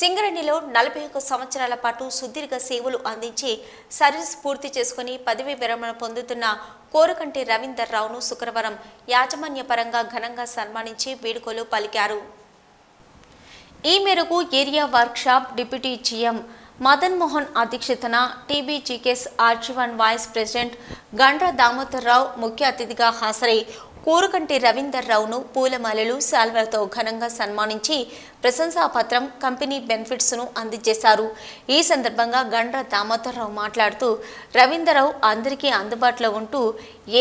సింగరేణిలో నలభై ఒక్క సంవత్సరాల పాటు సుదీర్ఘ సేవలు అందించి సర్వీస్ పూర్తి చేసుకుని పదవీ విరమణ పొందుతున్న కోరకంటి రవీందర్ రావును శుక్రవారం యాజమాన్యపరంగా ఘనంగా సన్మానించి వేడుకలు పలికారు. ఈ మేరకు area workshop deputy GM Madan Mohan అధ్యక్షతన TBGKS RG one vice president Gandra Damodar Rao ముఖ్య అతిథిగా హాజరై కూరకంటి రవీందర్ రావును పూలమాలలు శాల్వలతో ఘనంగా సన్మానించి ప్రశంసాపత్రం కంపెనీ బెనిఫిట్స్ను అందజేశారు. ఈ సందర్భంగా గండ్ర దామోదరరావు మాట్లాడుతూ రవీందర్రావు అందరికీ అందుబాటులో ఉంటూ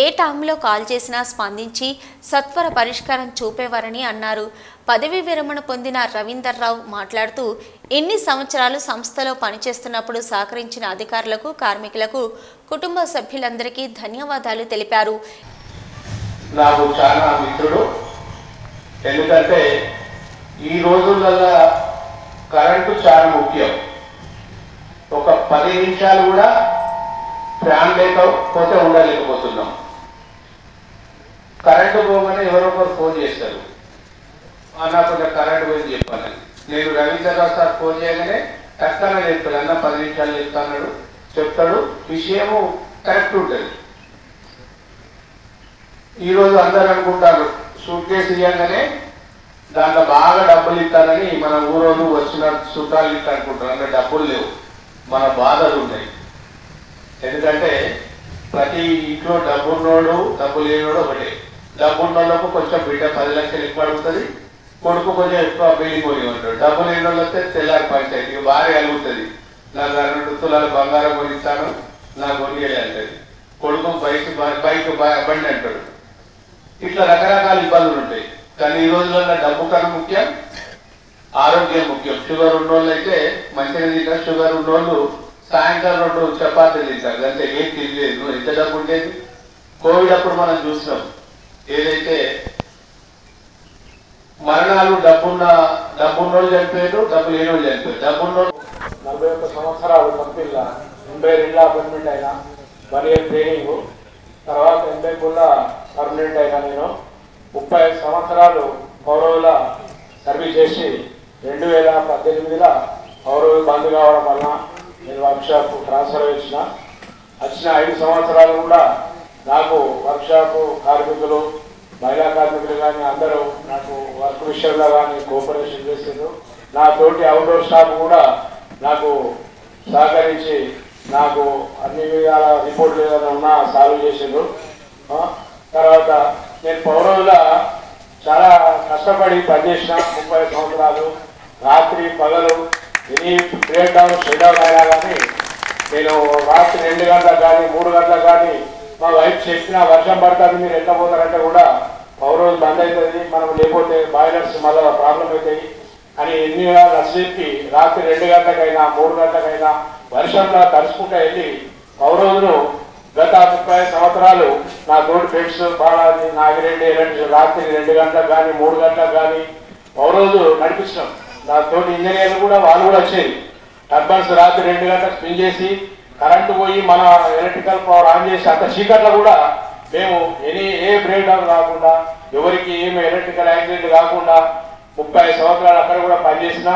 ఏ టైంలో కాల్ చేసినా స్పందించి సత్వర పరిష్కారం చూపేవారని అన్నారు. పదవీ విరమణ పొందిన రవీందర్రావు మాట్లాడుతూ ఎన్ని సంవత్సరాలు సంస్థలో పనిచేస్తున్నప్పుడు సహకరించిన అధికారులకు కార్మికులకు కుటుంబ సభ్యులందరికీ ధన్యవాదాలు తెలిపారు. నాకు చాలా మిత్రుడు. ఎందుకంటే ఈ రోజులలో కరెంటు చాలా ముఖ్యం. ఒక పది నిమిషాలు కూడా ఫ్యాన్ లేకపోతే ఉండలేకపోతున్నాం. కరెంటు పోగానే ఎవరో ఒకరు ఫోన్ చేస్తారు. "ఆ, కొంచెం కరెంటు పోయింది చెప్పాలని నేను రవీంద్రరావు సార్ ఫోన్ చేయగానే కష్టంగా చెప్తాడు అన్న పది నిమిషాలు చెప్తాడు చెప్తాడు. విషయము కరెక్ట్ ఉంటుంది. ఈరోజు అందరు అనుకుంటారు సూట్ కేసు ఇవ్వగానే దాంట్లో బాగా డబ్బులు ఇస్తారని మన ఊరోళ్ళు వచ్చిన చుట్టాలు ఇట్లా అనుకుంటారు. అంటే డబ్బులు లేవు. మన బాధలు ఉన్నాయి ఎందుకంటే ప్రతి ఇంట్లో డబ్బున్నోడు డబ్బు లేనోడు ఒకటే. డబ్బున్నోళ్ళకు కొంచెం బిడ్డ పది లక్షలు ఎక్కువ అడుగుతుంది కొడుకు కొంచెం ఎక్కువ బెయిలి పోయి ఉంటాడు. డబ్బు లేని వాళ్ళు వస్తే తెల్లారి పంచాయతీ భార్య అడుగుతుంది నాకు రెండు తులాలు బంగారం కొనిస్తాను నాకు కొనియాలి అంటది. కొడుకు బైక్ బైక్ బండి అంటాడు. ఇట్లా రకరకాల ఇబ్బందులు ఉంటాయి. కానీ ఈ రోజులలో డబ్బు కన్నా ముఖ్యం ఆరోగ్యం ముఖ్యం. షుగర్ ఉన్న అయితే మంచిగా తింటారు షుగర్ ఉన్నోళ్ళు సాయంకాలం రెండు చపాతీలు తింటారు. అంటే ఏం తినలేదు. ఎంత డబ్బు ఉండేది? కోవిడ్ అప్పుడు మనం చూసినాం. ఏదైతే మరణాలు డబ్బున్న డబ్బున్నోళ్ళు చనిపోయారు డబ్బు లేని వాళ్ళు చనిపోయారు డబ్బున్నోళ్ళు నలభై ఒక్క సంవత్సరాలు పంపిల్ల. ఎనభై రెండు అపాయింట్మెంట్ అయినా వన్ ఇయర్ ట్రైనింగ్. తర్వాత ఎనభై కూడా పర్మనెంట్ అయినా నేను ముప్పై ఐదు సంవత్సరాలు పౌరవుల సర్వీస్ చేసి రెండు వేల పద్దెనిమిదిలో పౌరవులు బంద్ కావడం వలన నేను వర్క్షాప్ ట్రాన్స్ఫర్ వచ్చిన వచ్చిన ఐదు సంవత్సరాలు కూడా నాకు వర్క్షాప్ కార్మికులు మహిళా కార్మికులు కానీ అందరూ నాకు వర్క్ విషయంలో కానీ కోఆపరేషన్ చేసిండ్రు. నా తోటి అవుట్డోర్ స్టాఫ్ కూడా నాకు సహకరించి నాకు అన్ని విధాల రిపోర్ట్లు ఏదైనా ఉన్నా సాల్వ్ చేసిండ్రు. తర్వాత నేను పౌరుల చాలా కష్టపడి పనిచేసిన ముప్పై సంవత్సరాలు. రాత్రి పగలు ఎనీ బ్రేక్ డౌన్ అయినా కానీ నేను రాత్రి రెండు గంటలకు కానీ మూడు గంటలకు కానీ మా వైఫ్ చేసినా వర్షం పడుతుంది మీరు ఎట్లా పోతారంటే కూడా పౌరులు బంద్ అవుతుంది మనం లేకపోతే బాయిలర్స్ మళ్ళీ ప్రాబ్లం అవుతాయి అని ఎన్ని నచ్చ చెప్పి రాత్రి రెండు గంటలకైనా మూడు గంటలకైనా వర్షంలో తడుచుకుంటూ వెళ్ళి పౌరులను గత ముప్పై సంవత్సరాలు నా తోటి ఫ్రెండ్స్ బాలాజీ నాగిరెడ్డి రెండు రాత్రి రెండు గంటలకు కానీ మూడు గంటలకు కానీ ఒక రోజు నడిపించడం నా తోటి ఇంజనీర్లు కూడా వాళ్ళు కూడా వచ్చేది. టర్బన్స్ రాత్రి రెండు గంటలకు స్పిన్ చేసి కరెంటు పోయి మన ఎలక్ట్రికల్ పవర్ ఆన్ చేసి అంత చీకట్లో కూడా మేము ఎనీ ఏ బ్రేక్ డౌన్ కాకుండా ఎవరికి ఏమి ఎలక్ట్రికల్ యాక్సిడెంట్ కాకుండా ముప్పై సంవత్సరాలు అక్కడ కూడా పనిచేసిన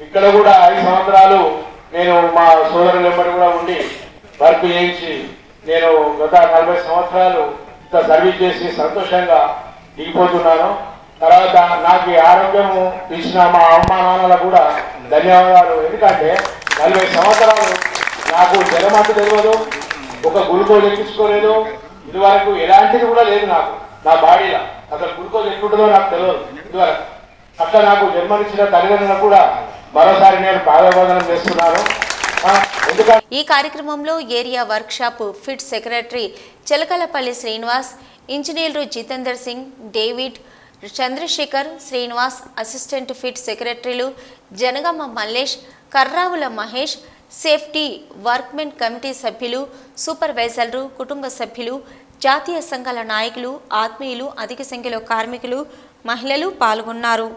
ఇక్కడ కూడా ఐదు సంవత్సరాలు నేను మా సోదరులు ఎప్పటి కూడా ఉండి వర్క్ చేయించి నేను గత నలభై సంవత్సరాలు ఇంత సర్వీస్ చేసి సంతోషంగా దిగిపోతున్నాను. తర్వాత నాకు ఆరోగ్యము ఇచ్చిన మా అమ్మ కూడా ధన్యవాదాలు. ఎందుకంటే నలభై సంవత్సరాలు నాకు జలమంత తెలియదు ఒక గ్లూకోజ్ ఎక్కించుకోలేదు. ఇదివరకు ఎలాంటిది కూడా లేదు నాకు నా బాడీలో. అసలు గ్లూకోజ్ ఎక్కుంటుందో నాకు తెలియదు. ఇదివరకు. అట్లా నాకు జన్మనిచ్చిన తల్లిదండ్రులకు కూడా మరోసారి నేను పాదబోధనం చేస్తున్నాను. ఈ కార్యక్రమంలో area workshop fit secretary Chilakalapalli Srinivas ఇంజనీర్లు Jitender Singh David Chandrasekhar Srinivas assistant fit సెక్రటరీలు Janagamma Mallesh Karravula Mahesh safety workmen committee సభ్యులు సూపర్వైజర్లు కుటుంబ సభ్యులు జాతీయ సంఘాల నాయకులు ఆత్మీయులు అధిక సంఖ్యలో కార్మికులు మహిళలు పాల్గొన్నారు.